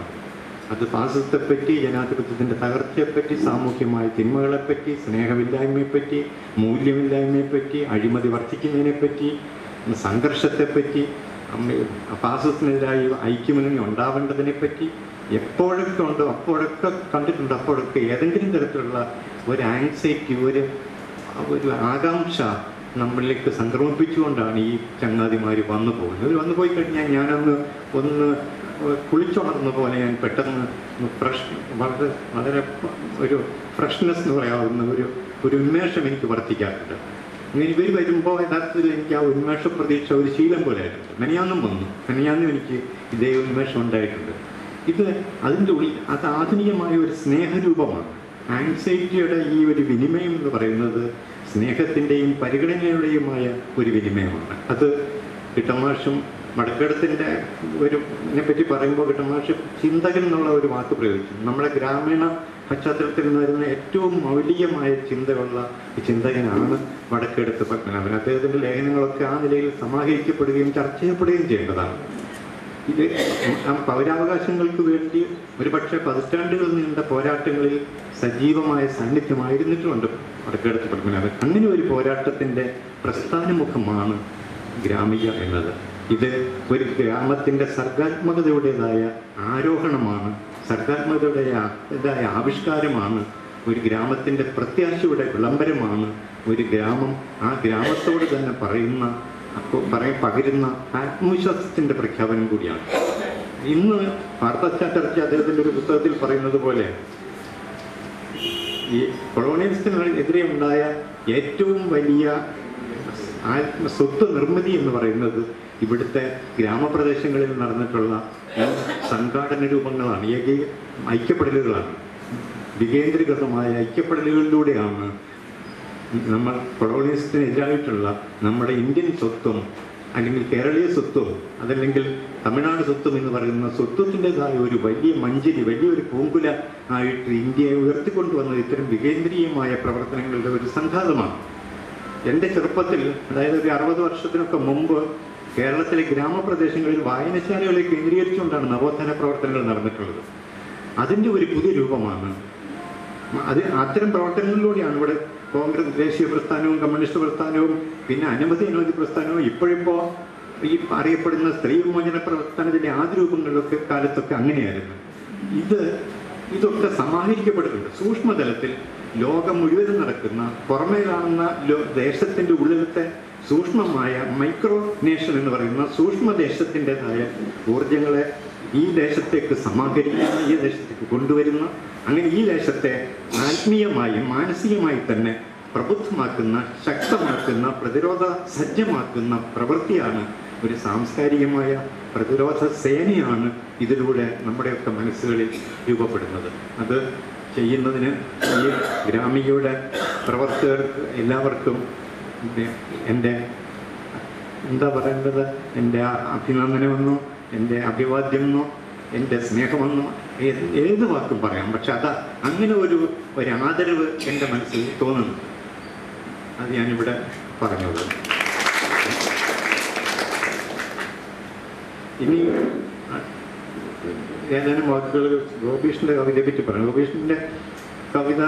അത് ഫാസിസത്തെപ്പറ്റി ജനാധിപത്യത്തിന്റെ തകർച്ചയെപ്പറ്റി സാമൂഹ്യമായ തിന്മകളെപ്പറ്റി സ്നേഹമില്ലായ്മയെപ്പറ്റി മൂല്യമില്ലായ്മയെപ്പറ്റി അഴിമതി വർദ്ധിക്കുന്നതിനെപ്പറ്റി സംഘർഷത്തെപ്പറ്റി ഫാസിസത്തിനെതിരായി ഐക്യമുന്നണി ഉണ്ടാവേണ്ടതിനെപ്പറ്റി എപ്പോഴൊക്കെ ഉണ്ടോ അപ്പോഴൊക്കെ കണ്ടിട്ടുണ്ട്. അപ്പോഴൊക്കെ ഏതെങ്കിലും തരത്തിലുള്ള ഒരു ആങ്സൈറ്റി ഒരു ഒരു ആകാംക്ഷ നമ്മളിലേക്ക് സംക്രമിപ്പിച്ചുകൊണ്ടാണ് ഈ ചങ്ങാതിമാർ വന്നു പോകുന്നത്. അവർ വന്നു പോയി കഴിഞ്ഞാൽ ഞാനൊന്ന് ഒന്ന് കുളിച്ചുണർന്ന പോലെ ഞാൻ പെട്ടെന്ന് ഫ്രഷ് വളരെ വളരെ ഒരു ഫ്രഷ്നെസ് എന്ന് പറയാവുന്ന ഒരു ഒരു ഉന്മേഷം എനിക്ക് വർദ്ധിക്കാറുണ്ട് ഇവർ വരുമ്പോൾ യഥാർത്ഥത്തിൽ എനിക്ക് ആ ഉന്മേഷ പ്രതീക്ഷ ഒരു ശീലം പോലെ ആയിട്ടുണ്ട്. മെനയാന്നും വന്നു. മെനയാന്നും എനിക്ക് ഇതേ ഉന്മേഷം ഉണ്ടായിട്ടുണ്ട്. ഇത് അതിന്റെ ഉള്ളിൽ അത് ആധുനികമായ ഒരു സ്നേഹരൂപമാണ്. ആൻസൈറ്റിയുടെ ഈ ഒരു വിനിമയം എന്ന് പറയുന്നത് സ്നേഹത്തിന്റെയും പരിഗണനയുടെയുമായ ഒരു വിനിമയമാണ് അത് കിട്ടമാഷും മടക്കടത്തിന്റെ ഒരു ഇതിനെപ്പറ്റി പറയുമ്പോൾ കിട്ടമാഷ് ചിന്തകൻ എന്നുള്ള ഒരു വാക്ക് പ്രയോഗിച്ചു നമ്മുടെ ഗ്രാമീണ പശ്ചാത്തലത്തിൽ നിന്ന് വരുന്ന ഏറ്റവും മൗലികമായ ചിന്തകളുള്ള ഒരു ചിന്തകനാണ് വടക്കെടുത്ത് പത്മനാഭൻ. അദ്ദേഹത്തിന്റെ ലേഖനങ്ങളൊക്കെ ആ നിലയിൽ സമാഹരിക്കപ്പെടുകയും ചർച്ച ചെയ്യപ്പെടുകയും ചെയ്യേണ്ടതാണ്. ഇത് പൗരാവകാശങ്ങൾക്ക് വേണ്ടി ഒരുപക്ഷെ പതിറ്റാണ്ടുകൾ നീണ്ട പോരാട്ടങ്ങളിൽ സജീവമായ സാന്നിധ്യമായിരുന്നിട്ടുണ്ട് വടക്കേടത്ത് പത്മനാഭൻ. അങ്ങനെ ഒരു പോരാട്ടത്തിന്റെ പ്രസ്ഥാനമുഖമാണ് ഗ്രാമിക എന്നത്. ഇത് ഒരു ഗ്രാമത്തിന്റെ സർഗാത്മകതയുടേതായ ആരോഹണമാണ് സർഗാത്മകതയുടേതായ ആവിഷ്കാരമാണ് ഒരു ഗ്രാമത്തിന്റെ പ്രത്യാശയുടെ വിളംബരമാണ് ഒരു ഗ്രാമം ആ ഗ്രാമത്തോട് തന്നെ പറയുന്ന അപ്പോൾ പറയ പകരുന്ന ആത്മവിശ്വാസത്തിന്റെ പ്രഖ്യാപനം കൂടിയാണ്. ഇന്ന് വാർത്താ ചാറ്റർജി അദ്ദേഹത്തിന്റെ ഒരു പുസ്തകത്തിൽ പറയുന്നത് പോലെ ഈ കൊളോണിയലിസത്തിനെതിരെ ഉണ്ടായ ഏറ്റവും വലിയ ആത്മ സ്വത്ത് നിർമ്മിതി എന്ന് പറയുന്നത് ഇവിടുത്തെ ഗ്രാമപ്രദേശങ്ങളിൽ നടന്നിട്ടുള്ള സംഘാടന രൂപങ്ങളാണ് ഏകീ ഐക്യപ്പെടലുകളാണ്. വികേന്ദ്രീകൃതമായ ഐക്യപ്പെടലുകളിലൂടെയാണ് നമ്മൾ കൊളോണിയസത്തിനെതിരായിട്ടുള്ള നമ്മുടെ ഇന്ത്യൻ സ്വത്വം അല്ലെങ്കിൽ കേരളീയ സ്വത്വം അതല്ലെങ്കിൽ തമിഴ്നാട് സ്വത്വം എന്ന് പറയുന്ന സ്വത്വത്തിന്റെതായ ഒരു വലിയ മഞ്ചരി വലിയൊരു പൂങ്കുല ആയിട്ട് ഇന്ത്യയെ ഉയർത്തിക്കൊണ്ടുവന്നത് ഇത്തരം വികേന്ദ്രീയമായ പ്രവർത്തനങ്ങളുടെ ഒരു സംഘാതമാണ്. എന്റെ ചെറുപ്പത്തിൽ അതായത് ഒരു അറുപത് വർഷത്തിനൊക്കെ മുമ്പ് കേരളത്തിലെ ഗ്രാമപ്രദേശങ്ങളിൽ വായനശാലകളെ കേന്ദ്രീകരിച്ചുകൊണ്ടാണ് നവോത്ഥാന പ്രവർത്തനങ്ങൾ നടന്നിട്ടുള്ളത്. അതിന്റെ ഒരു പുതിയ രൂപമാണ്. അത് അത്തരം പ്രവർത്തനങ്ങളിലൂടെയാണ് ഇവിടെ കോൺഗ്രസ് ദേശീയ പ്രസ്ഥാനവും കമ്മ്യൂണിസ്റ്റ് പ്രസ്ഥാനവും പിന്നെ അനുമതി അനുമതി പ്രസ്ഥാനവും ഇപ്പോഴിപ്പോൾ ഈ അറിയപ്പെടുന്ന സ്ത്രീ വിമോചന പ്രവർത്തനത്തിന്റെ ആദ്യ രൂപങ്ങളിലൊക്കെ കാലത്തൊക്കെ അങ്ങനെയായിരുന്നു. ഇത് ഇതൊക്കെ സമാഹരിക്കപ്പെടുന്നുണ്ട്. സൂക്ഷ്മതലത്തിൽ ലോകം മുഴുവനും നടക്കുന്ന പുറമേ കാണുന്ന ദേശത്തിന്റെ ഉള്ളിലത്തെ സൂക്ഷ്മമായ മൈക്രോ നേഷൻ എന്ന് പറയുന്ന സൂക്ഷ്മ ദേശത്തിന്റെതായ ഊർജങ്ങളെ ഈ ദേശത്തേക്ക് സമാഹരിക്കുന്ന ഈ ദേശത്തേക്ക് കൊണ്ടുവരുന്ന അങ്ങനെ ഈ ദേശത്തെ ആത്മീയമായി മാനസികമായി തന്നെ പ്രബുദ്ധമാക്കുന്ന ശക്തമാക്കുന്ന പ്രതിരോധ സജ്ജമാക്കുന്ന പ്രവൃത്തിയാണ് ഒരു സാംസ്കാരികമായ പ്രതിരോധ സേനയാണ് ഇതിലൂടെ നമ്മുടെയൊക്കെ മനസ്സുകളിൽ രൂപപ്പെടുന്നത്. അത് ചെയ്യുന്നതിന് ഈ ഗ്രാമികയുടെ പ്രവർത്തകർക്ക് എല്ലാവർക്കും എന്റെ എന്താ പറയേണ്ടത്? എന്റെ അഭിനന്ദനമെന്നോ എന്റെ അഭിവാദ്യമെന്നോ എന്റെ സ്നേഹമെന്നോ ഏത് ഏത് വാക്കും പറയാം പക്ഷെ അത് അങ്ങനെ ഒരു ഒരു ആദരവ് എന്റെ മനസ്സിൽ തോന്നുന്നു. അത് ഞാനിവിടെ പറഞ്ഞത് ഇനി ഏതാനും വാക്കുകൾ ഗോപീഷിന്റെ കവിതയെ പറ്റി പറയാം. ഗോപീഷിന്റെ കവിത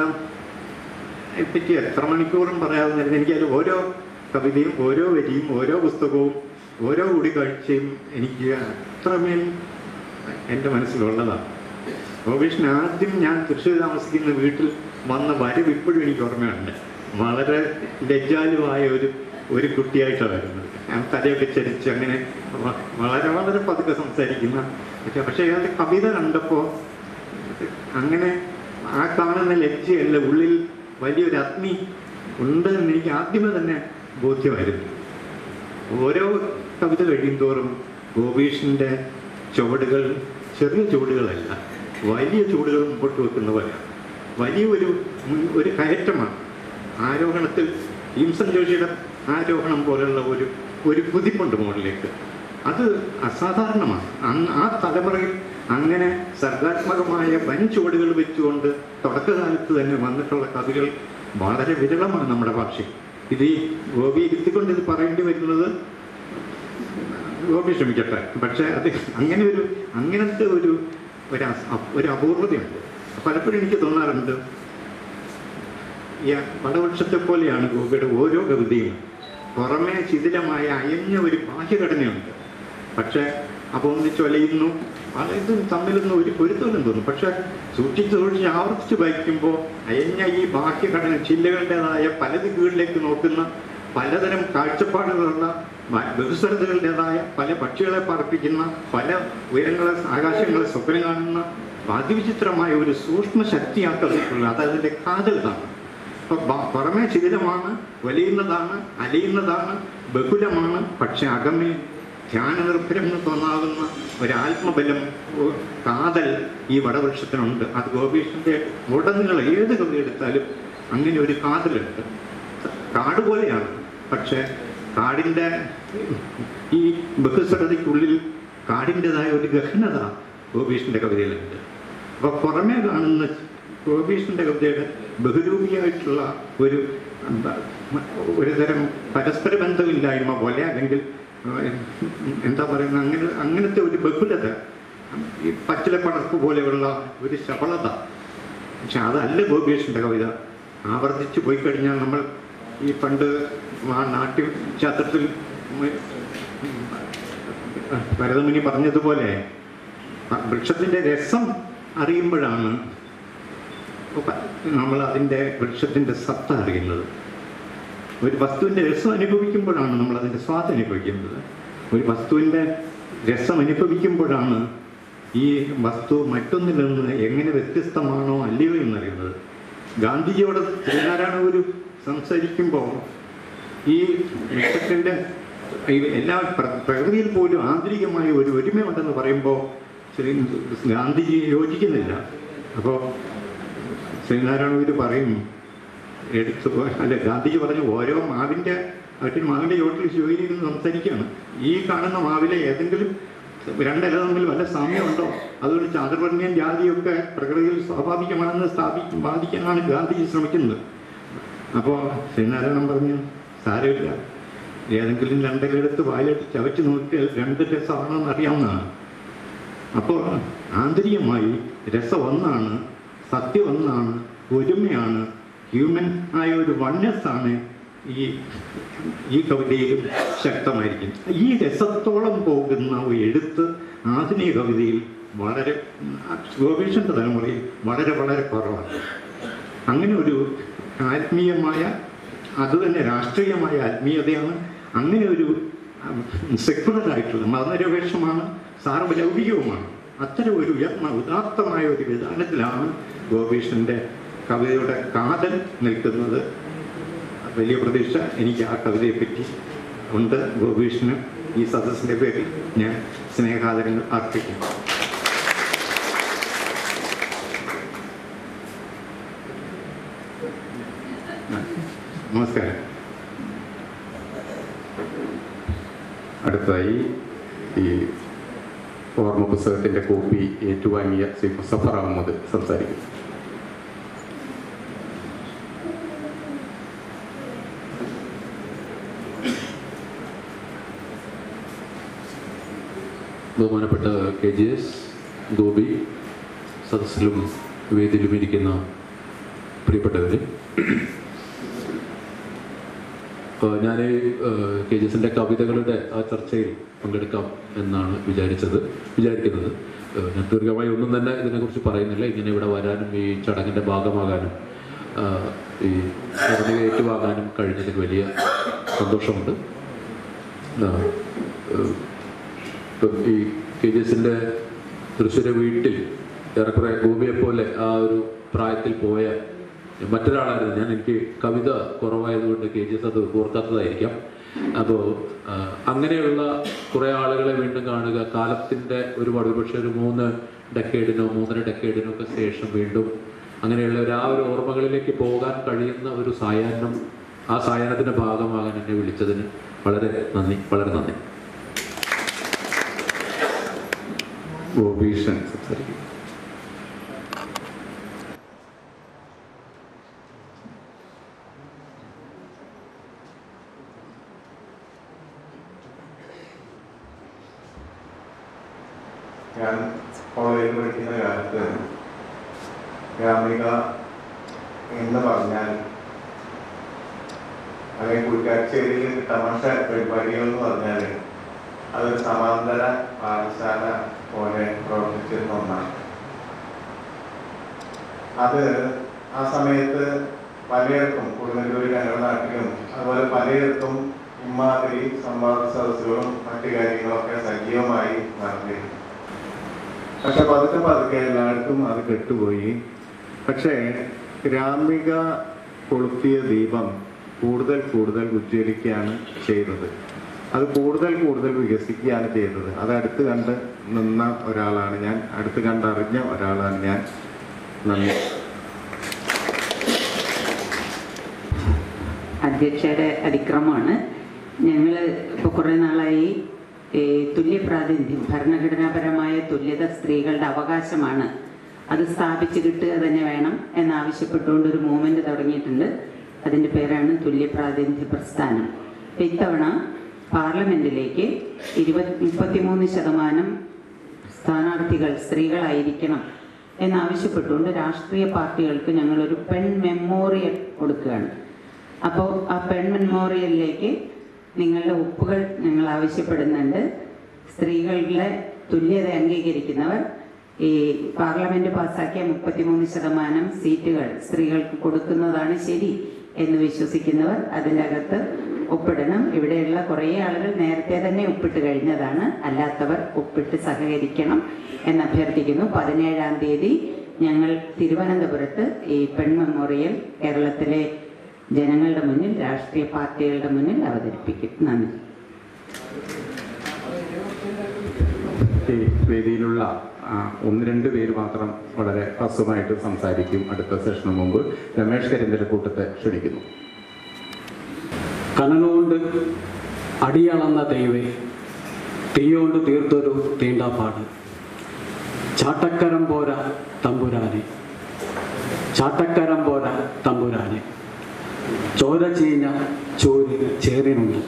പറ്റി എത്ര മണിക്കൂറും പറയാതെ എനിക്കത് ഓരോ കവിതയും ഓരോ വരിയും ഓരോ പുസ്തകവും ഓരോ കൂടി കൂടിക്കാഴ്ചയും എനിക്ക് അത്രമേൽ എന്റെ മനസ്സിലുള്ളതാണ് ഗോപീഷ്ണൻ ആദ്യം ഞാൻ തൃശ്ശൂർ താമസിക്കുന്ന വീട്ടിൽ വന്ന വരവ് ഇപ്പോഴും എനിക്ക് ഓർമ്മയുണ്ട്. വളരെ ലജ്ജാലുവായ ഒരു ഒരു കുട്ടിയായിട്ടാണ് വരുന്നത്. തലയൊക്കെ ചരിച്ച് അങ്ങനെ വളരെ വളരെ പതുക്കെ സംസാരിക്കുന്ന പക്ഷെ പക്ഷേ അയാളുടെ കവിത കണ്ടപ്പോൾ അങ്ങനെ ആ കാണുന്ന ലജ്ജയല്ല ഉള്ളിൽ വലിയൊരു അഗ്നി ഉണ്ട് എന്ന് എനിക്ക് ആദ്യമേ തന്നെ ബോധ്യമായിരുന്നു. ഓരോ കവിത കഴിയും തോറും ഗോപീഷിന്റെ ചുവടുകൾ ചെറിയ ചുവടുകളല്ല വലിയ ചുവടുകൾ മുമ്പോട്ട് വെക്കുന്ന പോലെയാണ് വലിയ ഒരു കയറ്റമാണ്. ആരോഹണത്തിൽ ഹിംസൻ ജോഷിയുടെ ആരോഹണം പോലുള്ള ഒരു ഒരു കുതിപ്പുണ്ട് മുകളിലേക്ക്. അത് അസാധാരണമാണ്. ആ തലമുറയിൽ അങ്ങനെ സർഗാത്മകമായ വൻ ചുവടുകൾ വെച്ചുകൊണ്ട് തുടക്കകാലത്ത് തന്നെ വന്നിട്ടുള്ള കവികൾ വളരെ വിരളമാണ് നമ്മുടെ ഭാഷയിൽ ഇത് ഗോപി ഇരുത്തിക്കൊണ്ട് ഇത് പറയേണ്ടി വരുന്നത് ഗോപി ശ്രമിക്കട്ടെ പക്ഷേ അത് അങ്ങനെ ഒരു അങ്ങനത്തെ ഒരു ഒരു അപൂർവതയുണ്ട്. പലപ്പോഴും എനിക്ക് തോന്നാറുണ്ട് ഈ പടവൃക്ഷത്തെ പോലെയാണ് ഗോപിയുടെ ഓരോ കവിതയും പുറമേ ശിഥിലമായ അയഞ്ഞ ഒരു ബാഹ്യഘടനയുണ്ട്. പക്ഷേ അപൂർവി ചൊലയുന്നു വലയുന്നു അതായത് തമ്മിലൊന്നും ഒരു പൊരുത്തമില്ലെന്ന് തോന്നുന്നു. പക്ഷെ സൂക്ഷിച്ച് സൂക്ഷിച്ച് ആവർത്തിച്ച് വായിക്കുമ്പോൾ അയഞ്ഞ ഈ ബാഹ്യഘടന ചില്ലകളുടേതായ പല ദിക്കുകളിലേക്ക് നോക്കുന്ന പലതരം കാഴ്ചപ്പാടുകളുള്ള ബഹുസ്വരതകളുടേതായ പല പക്ഷികളെ പറപ്പിക്കുന്ന പല ഉയരങ്ങളെ ആകാശങ്ങളെ സ്വപ്നം കാണുന്ന അതിവിചിത്രമായ ഒരു സൂക്ഷ്മ ശക്തിയാക്കപ്പെട്ടുള്ളത് അത് അതിന്റെ കാതലാണ് അപ്പൊ പുറമെ ശിഥിലമാണ് വലിയുന്നതാണ് അലിയുന്നതാണ് ബഹുലമാണ് പക്ഷെ അകമേ ധ്യാനനിർഭരം എന്ന് തോന്നാവുന്ന ഒരാത്മബലം കാതൽ ഈ വടവൃക്ഷത്തിനുണ്ട്. അത് ഗോപീഷ്ണന്റെ ഉടനീളം ഏത് കവി എടുത്താലും അങ്ങനെ ഒരു കാതലുണ്ട്. കാട് പോലെയാണ്. പക്ഷെ കാടിന്റെ ഈ ബഹുസ്വരതയ്ക്കുള്ളിൽ കാടിന്റെതായ ഒരു ഗഹനത ഗോപീഷ്ണന്റെ കവിതയിലുണ്ട്. അപ്പോൾ പുറമേ കാണുന്ന ഗോപീഷ്ണന്റെ കവിതയുടെ ബഹുരൂപിയായിട്ടുള്ള ഒരു എന്താ, ഒരു തരം പരസ്പര ബന്ധമില്ലായ്മ പോലെ അല്ലെങ്കിൽ എന്താ പറയുന്നത് അങ്ങനെ അങ്ങനത്തെ ഒരു ബഹുലത ഈ പച്ചില പടർപ്പ് പോലെയുള്ള ഒരു ശബളത. പക്ഷെ അതല്ല ഗോപീഷിന്റെ കവിത. ആവർത്തിച്ച് പോയി കഴിഞ്ഞാൽ നമ്മൾ ഈ പണ്ട് നാട്യം ശാസ്ത്രത്തിൽ ഭരതമുനി പറഞ്ഞതുപോലെ വൃക്ഷത്തിന്റെ രസം അറിയുമ്പോഴാണ് നമ്മൾ അതിന്റെ വൃക്ഷത്തിന്റെ സത്ത അറിയുന്നത്. ഒരു വസ്തുവിന്റെ രസം അനുഭവിക്കുമ്പോഴാണ് നമ്മൾ അതിന്റെ സ്വാദ് അനുഭവിക്കുന്നത്. ഒരു വസ്തുവിന്റെ രസം അനുഭവിക്കുമ്പോഴാണ് ഈ വസ്തു മറ്റൊന്നിൽ നിന്ന് എങ്ങനെ വ്യത്യസ്തമാണോ അല്ലയോ എന്നറിയുന്നത്. ഗാന്ധിജിയോട് ശ്രീനാരായണ ഗുരു സംസാരിക്കുമ്പോൾ ഈ വൃക്ഷത്തിന്റെ ഈ എല്ലാ പ്ര- പ്രകൃതിയിൽ പോലും ആന്തരികമായ ഒരു ഒരുമയുണ്ടെന്ന് പറയുമ്പോൾ ശ്രീ ഗാന്ധിജി യോജിക്കുന്നില്ല. അപ്പോൾ ശ്രീനാരായണ ഗുരു പറയും എടുത്തു അല്ല ഗാന്ധിജി പറഞ്ഞു ഓരോ മാവിന്റെ അവറ്റിൽ മാവിന്റെ ചോട്ടിൽ ശിവഗിരിന്ന് സംസാരിക്കുകയാണ്. ഈ കാണുന്ന മാവിലെ ഏതെങ്കിലും രണ്ടില തമ്മിൽ വല്ല സാമ്യമുണ്ടോ? അതുകൊണ്ട് ചാതുർവർണയം ജാതിയൊക്കെ പ്രകൃതിയിൽ സ്വാഭാവികമാണെന്ന് സ്ഥാപിക്കും ബാധിക്കാനാണ് ഗാന്ധിജി ശ്രമിക്കുന്നത്. അപ്പോൾ ശ്രീനാരായണൻ പറഞ്ഞു സാരമില്ല. ഏതെങ്കിലും രണ്ടിലെടുത്ത് വായിലെടുത്ത് ചവച്ച് നോക്കിയാൽ രണ്ട് രസമാണെന്ന് അറിയാവുന്നതാണ്. അപ്പോൾ ആന്തരികമായി രസം ഒന്നാണ് സത്യം ഒന്നാണ് ഒരുമയാണ്. ഹ്യൂമൻ ആയ ഒരു വണ്ണസ്സാണ് ഈ ഈ കവിതയിലും ശക്തമായിരിക്കും. ഈ രസത്തോളം പോകുന്ന ഒരു എഴുത്ത് ആധുനിക കവിതയിൽ വളരെ ഗോപീഷന്റെ തലമുറയിൽ വളരെ വളരെ കുറവാണ്. അങ്ങനെ ഒരു ആത്മീയമായ അതുതന്നെ രാഷ്ട്രീയമായ ആത്മീയതയാണ്. അങ്ങനെ ഒരു സെക്കുലർ ആയിട്ടുള്ള മതനിരപേക്ഷമാണ് സാർവലൗകികവുമാണ്. അത്തരം ഒരു ഉയർന്ന ഉദാത്തമായ ഒരു വിധാനത്തിലാണ് ഗോപീഷന്റെ കവിതയുടെ കാതൽ നിൽക്കുന്നത്. വലിയ പ്രതീക്ഷ എനിക്ക് ആ കവിതയെപ്പറ്റി ഉണ്ട്. ഗോപീഷിന് ഈ സദസ്സിന്റെ പേരിൽ ഞാൻ സ്നേഹാദരങ്ങൾ അർപ്പിക്കുന്നു. നമസ്കാരം. അടുത്തതായി ഈ ഓർമ്മ പുസ്തകത്തിന്റെ കോപ്പി ഏറ്റുവാങ്ങിയ ശ്രീ മുസഫർ അഹമ്മദ് സംസാരിക്കും. ബഹുമാനപ്പെട്ട കെ ജി എസ് ഗോപി സദസ്സിലും വേദിയിലും ഇരിക്കുന്ന പ്രിയപ്പെട്ടവർ ഞാൻ കെ ജി എസിന്റെ കവിതകളുടെ ആ ചർച്ചയിൽ പങ്കെടുക്കാം എന്നാണ് വിചാരിച്ചത് വിചാരിക്കുന്നത്. ഞാൻ ദീർഘമായി ഒന്നും തന്നെ ഇതിനെക്കുറിച്ച് പറയുന്നില്ല. ഇങ്ങനെ ഇവിടെ വരാനും ഈ ചടങ്ങിന്റെ ഭാഗമാകാനും ഈ സ്വർണിക ഏറ്റുവാങ്ങാനും കഴിഞ്ഞതിൽ വലിയ സന്തോഷമുണ്ട്. ഇപ്പം ഈ കെ ജി എസിന്റെ തൃശ്ശൂരെ വീട്ടിൽ ഏറെക്കുറെ ഭൂമിയെപ്പോലെ പോലെ ആ ഒരു പ്രായത്തിൽ പോയ മറ്റൊരാളായിരുന്നു. ഞാൻ എനിക്ക് കവിത കുറവായതുകൊണ്ട് കെ ജി എസ് അത് ഓർക്കാത്തതായിരിക്കാം. അപ്പോൾ അങ്ങനെയുള്ള കുറേ ആളുകളെ വീണ്ടും കാണുക. കാലത്തിന്റെ ഒരുപാട് പക്ഷേ ഒരു മൂന്ന് ഡെക്കേഡിനോ മൂന്നര ഡെക്കേഡിനോ ഒക്കെ ശേഷം വീണ്ടും അങ്ങനെയുള്ള ഒരു ആ ഒരു ഓർമ്മകളിലേക്ക് പോകാൻ കഴിയുന്ന ഒരു സായാഹ്നം ആ സായാഹ്നത്തിന്റെ ഭാഗമാകാൻ എന്നെ വിളിച്ചതിന് വളരെ നന്ദി വളരെ നന്ദി. ഗോപീഷൻ സംസാരിക്കും ഞാൻ കോളേജിൽ പഠിക്കുന്ന കാലത്ത് ഗ്രാമിക എന്ന് പറഞ്ഞാൽ അല്ലെങ്കിൽ കുറ്റാച്ചേരിയിൽ തമാശ പരിപാടികൾ എന്ന് പറഞ്ഞാൽ അതൊരു സമാന്തര പാഠശാല പോലെ പ്രവർത്തിച്ചിരുന്ന ഒന്നാണ്. അത് ആ സമയത്ത് പലയിടത്തും കൊടുങ്ങല്ലൂർ ഞങ്ങളുടെ നാട്ടിലും അതുപോലെ പലയിടത്തും ഇമാതിരി സംവാദ സദസ്സുകളും മറ്റു കാര്യങ്ങളൊക്കെ സജീവമായി നടന്നിരുന്നു. പക്ഷെ പതുക്കെ പതുക്കെ എല്ലായിടത്തും അത് കെട്ടുപോയി. പക്ഷേ രാമിക കൊളുത്തിയ ദീപം കൂടുതൽ കൂടുതൽ ഉജ്ജ്വലിക്കുകയാണ് ചെയ്തത്. അത് കൂടുതൽ കൂടുതൽ വികസിക്കുകയാണ് ചെയ്തത്. അത് അടുത്ത് കണ്ട് നിന്ന ഒരാളാണ് ഞാൻ. അടുത്ത് കണ്ടറിഞ്ഞ ഒരാളാണ് ഞാൻ. നന്ദി. അധ്യക്ഷയുടെ അതിക്രമമാണ്. ഞങ്ങൾ ഇപ്പോൾ കുറേ നാളായി തുല്യ പ്രാതിനിധ്യം ഭരണഘടനാപരമായ തുല്യത സ്ത്രീകളുടെ അവകാശമാണ് അത് സ്ഥാപിച്ചു കിട്ടുക തന്നെ വേണം എന്നാവശ്യപ്പെട്ടുകൊണ്ട് ഒരു മൂവ്മെന്റ് തുടങ്ങിയിട്ടുണ്ട്. അതിന്റെ പേരാണ് തുല്യ പ്രാതിനിധ്യ പ്രസ്ഥാനം. അപ്പം ഇത്തവണ പാർലമെന്റിലേക്ക് ഇരുപത് മുപ്പത്തിമൂന്ന് ശതമാനം സ്ഥാനാർത്ഥികൾ സ്ത്രീകളായിരിക്കണം എന്നാവശ്യപ്പെട്ടുകൊണ്ട് രാഷ്ട്രീയ പാർട്ടികൾക്ക് ഞങ്ങളൊരു പെൺ മെമ്മോറിയൽ കൊടുക്കുകയാണ്. അപ്പോൾ ആ പെൺ മെമ്മോറിയലിലേക്ക് നിങ്ങളുടെ ഒപ്പുകൾ ഞങ്ങൾ ആവശ്യപ്പെടുന്നുണ്ട്. സ്ത്രീകളുടെ തുല്യത അംഗീകരിക്കുന്നവർ ഈ പാർലമെന്റ് പാസാക്കിയ മുപ്പത്തിമൂന്ന് ശതമാനം സീറ്റുകൾ സ്ത്രീകൾക്ക് കൊടുക്കുന്നതാണ് ശരി എന്ന് വിശ്വസിക്കുന്നവർ അതിന്റെ അകത്ത് ഒപ്പിടണം. ഇവിടെയുള്ള കുറേ ആളുകൾ നേരത്തെ തന്നെ ഒപ്പിട്ട് കഴിഞ്ഞതാണ്. അല്ലാത്തവർ ഒപ്പിട്ട് സഹകരിക്കണം എന്ന് അഭ്യർത്ഥിക്കുന്നു. പതിനേഴാം തീയതി ഞങ്ങൾ തിരുവനന്തപുരത്ത് ഈ പെൺ മെമ്മോറിയൽ കേരളത്തിലെ ജനങ്ങളുടെ മുന്നിൽ രാഷ്ട്രീയ പാർട്ടികളുടെ മുന്നിൽ അവതരിപ്പിക്കും. നന്ദി. വേദിയിലുള്ള ഒന്ന് രണ്ട് പേര് മാത്രം വളരെ ഹ്രസ്വമായിട്ട് സംസാരിക്കും അടുത്ത സെഷന് മുമ്പ്. രമേഷ് കരിന്തല കൂട്ടത്തെ ക്ഷണിക്കുന്നു. കനനുകൊണ്ട് അടിയളന്ന ദൈവേ തീയോണ്ട് തീർത്തൊരു തീണ്ടാപ്പാട്. ചാട്ടക്കരം പോരാ തമ്പുരാനെ ചാട്ടക്കരം പോരാ തമ്പുരാനെ. ചോര ചീഞ്ഞ ചോരിൽ ചേറിനുണ്ട്.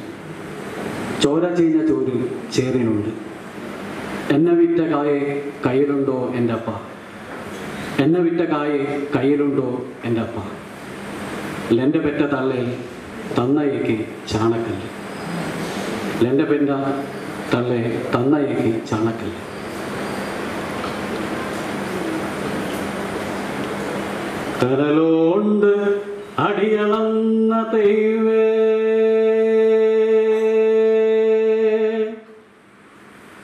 ചോര ചീഞ്ഞ ചോരിൽ ചേറിനുണ്ട്. എന്നെ വിറ്റ കായെ കയ്യിലുണ്ടോ എന്റെ അപ്പ? എന്നെ വിറ്റ കായെ കയ്യിലുണ്ടോ എന്റെ അപ്പ? ലെന്റെ പെറ്റ തള്ളയിൽ തന്നയ്ക്ക് ചാണക്കല്ല്. ലെന്റെ പെറ്റ തള്ളെ തന്നയ്ക്ക് ചാണക്കല്ല്. കരലോണ്ട് അടിയളന്ന ദൈവേ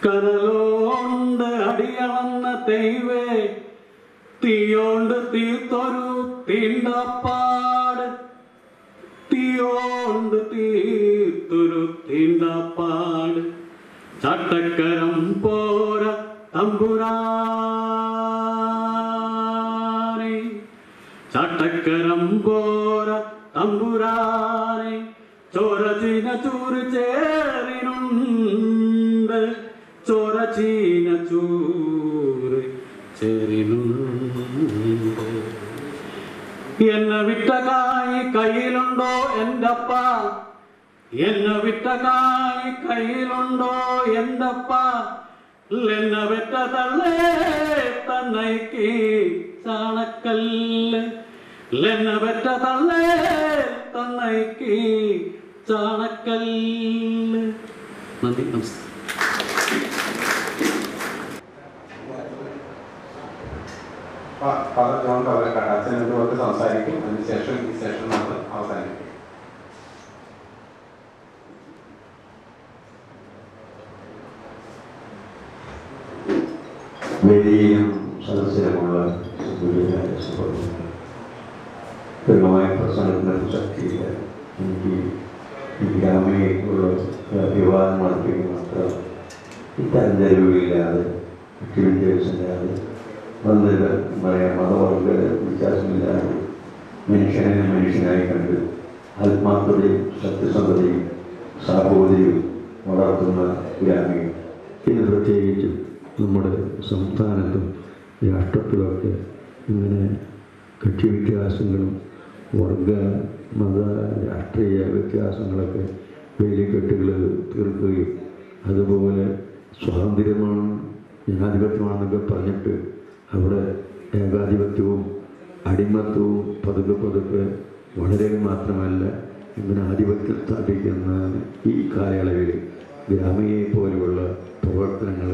കനലോണ്ട് അടിയളന്ന ദൈവേ തീയോണ്ട് തീർത്തൊരു തീണ്ടപ്പാട്. തീയോണ്ട് തീർത്തൊരു തീണ്ടപ്പാട്. ചട്ടക്കരം പോര തമ്പുരാനെ. ചട്ടക്കരം പോര തമ്പുരാനെ ചോരചീന ചൂറ് ചേറിനുണ്ട്. ചോര ചീന ചൂറ് ചേറിനുണ്ട്. എന്നെ വിട്ട കായ് കയ്യിലുണ്ടോ എന്തപ്പ എന്നെ വിട്ട കായ് കയ്യിലുണ്ടോ എന്തപ്പ എന്നെ വിട്ട തള്ളേ തന്നൈക്ക് ചാണക്കല്ല്. എന്നെ വിട്ട തള്ളേ തന്നൈക്ക് ചാണക്കല്ല് നന്ദി നമസ്കാരം ഫാദർ ജോൺ കവലക്കാട് അച്ഛൻ എന്തുകൊണ്ട് സംസാരിക്കും. അതിനുശേഷം ഈ സെഷൻ നമ്മൾ അവസാനിക്കും വേദിയിലും ശക്തിയില്ല എനിക്ക് ഈ ഗ്രാമീണ വിവാദം നടത്തിക്കുന്ന അത്ര തരംതിരിവില്ലാതെ വിദ്യാഭ്യാസമില്ലാതെ വന്നത് പറയാം മതവർഗ വ്യത്യാസമില്ലാതെ മനുഷ്യനെ മനുഷ്യനായി കണ്ട് ആത്മാർത്ഥതയും സത്യസന്ധതയും സാഹോദര്യവും വളർത്തുന്ന ഗ്രാമീണ ഇത് പ്രത്യേകിച്ചും നമ്മുടെ സംസ്ഥാനത്തും രാഷ്ട്രത്തിലൊക്കെ ഇങ്ങനെ കക്ഷി വ്യത്യാസങ്ങളും വർഗ മത രാഷ്ട്രീയ വ്യത്യാസങ്ങളൊക്കെ വേലിക്കെട്ടുകൾ തീർക്കുകയും അതുപോലെ സ്വാതന്ത്ര്യമാണ് ജനാധിപത്യമാണെന്നൊക്കെ പറഞ്ഞിട്ട് അവിടെ ഏകാധിപത്യവും അടിമത്വവും പതുക്കെ പതുക്കെ വളരെ മാത്രമല്ല ഇങ്ങനെ ആധിപത്യം സ്ഥാപിക്കുന്ന ഈ കാലയളവിൽ ഗ്രാമീയെ പോലെയുള്ള പ്രവർത്തനങ്ങൾ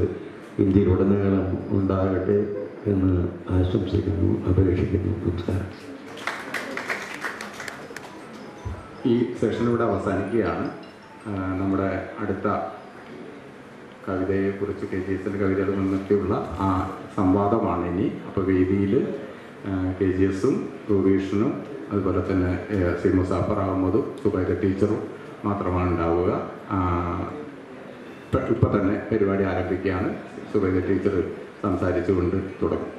ഇന്ത്യയിലുടനീളം ഉണ്ടാകട്ടെ എന്ന് ആശംസിക്കുന്നു അപേക്ഷിക്കുന്നു. നമസ്കാരം. ഈ സെഷൻ ഇവിടെ അവസാനിക്കുകയാണ്. നമ്മുടെ അടുത്ത കവിതയെക്കുറിച്ച് കെ. ജി. എസിന്റെ കവിതകൾ നിന്നൊക്കെയുള്ള ആ സംവാദമാണ് ഇനി. അപ്പോൾ വേദിയിൽ കെ. ജി. എസും റൂബീഷനും അതുപോലെ തന്നെ സി. മുസാഫർ അഹമ്മദും സുബൈദ ടീച്ചറും മാത്രമാണ് ഉണ്ടാവുക. ഇപ്പം തന്നെ പരിപാടി ആരംഭിക്കുകയാണ്. സുബൈദ ടീച്ചർ സംസാരിച്ചുകൊണ്ട് തുടങ്ങും.